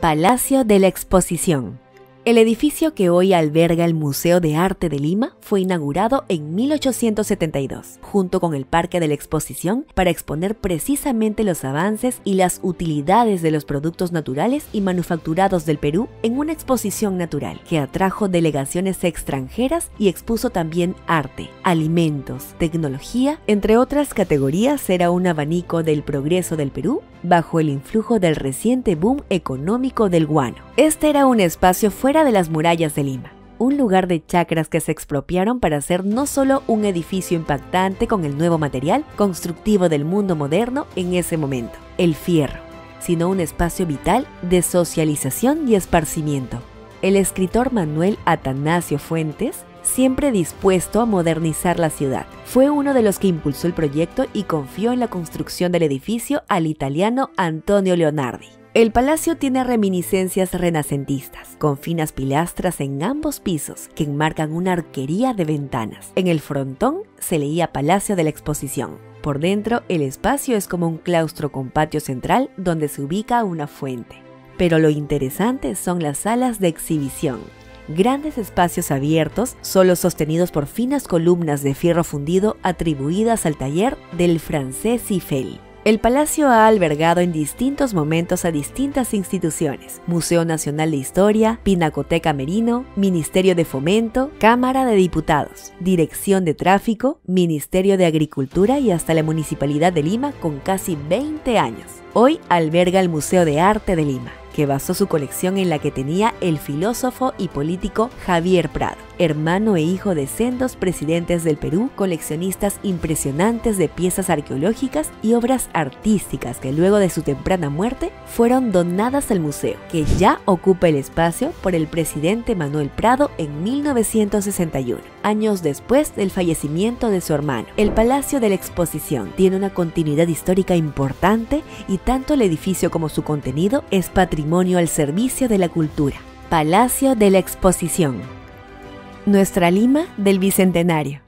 Palacio de la Exposición. El edificio que hoy alberga el Museo de Arte de Lima fue inaugurado en 1872, junto con el Parque de la Exposición, para exponer precisamente los avances y las utilidades de los productos naturales y manufacturados del Perú en una exposición natural que atrajo delegaciones extranjeras y expuso también arte, alimentos, tecnología, entre otras categorías era un abanico del progreso del Perú bajo el influjo del reciente boom económico del guano. Este era un espacio fuera de las murallas de Lima, un lugar de chacras que se expropiaron para hacer no solo un edificio impactante con el nuevo material constructivo del mundo moderno en ese momento, el fierro, sino un espacio vital de socialización y esparcimiento. El escritor Manuel Atanasio Fuentes siempre dispuesto a modernizar la ciudad. Fue uno de los que impulsó el proyecto y confió en la construcción del edificio al italiano Antonio Leonardi. El palacio tiene reminiscencias renacentistas, con finas pilastras en ambos pisos que enmarcan una arquería de ventanas. En el frontón se leía Palacio de la Exposición. Por dentro, el espacio es como un claustro con patio central donde se ubica una fuente. Pero lo interesante son las salas de exhibición, grandes espacios abiertos, solo sostenidos por finas columnas de fierro fundido atribuidas al taller del francés Eiffel. El palacio ha albergado en distintos momentos a distintas instituciones, Museo Nacional de Historia, Pinacoteca Merino, Ministerio de Fomento, Cámara de Diputados, Dirección de Tráfico, Ministerio de Agricultura y hasta la Municipalidad de Lima con casi 20 años. Hoy alberga el Museo de Arte de Lima que basó su colección en la que tenía el filósofo y político Javier Prado, hermano e hijo de sendos presidentes del Perú, coleccionistas impresionantes de piezas arqueológicas y obras artísticas que luego de su temprana muerte fueron donadas al museo, que ya ocupa el espacio por el presidente Manuel Prado en 1961, años después del fallecimiento de su hermano. El Palacio de la Exposición tiene una continuidad histórica importante y tanto el edificio como su contenido es patrimonio al servicio de la cultura. Palacio de la Exposición. Nuestra Lima del Bicentenario.